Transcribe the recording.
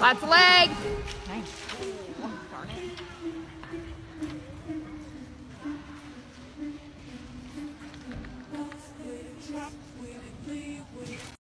Lots of leg. Nice.